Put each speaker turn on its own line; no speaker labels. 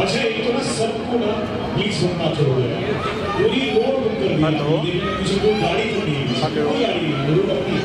अच्छा एक तो ना सबको ना प्लीज़ सुनना छोड़ दो पूरी रोड बंद कर दी। मुझे कोई गाड़ी तो नहीं कोई गाड़ी नहीं रोड अपनी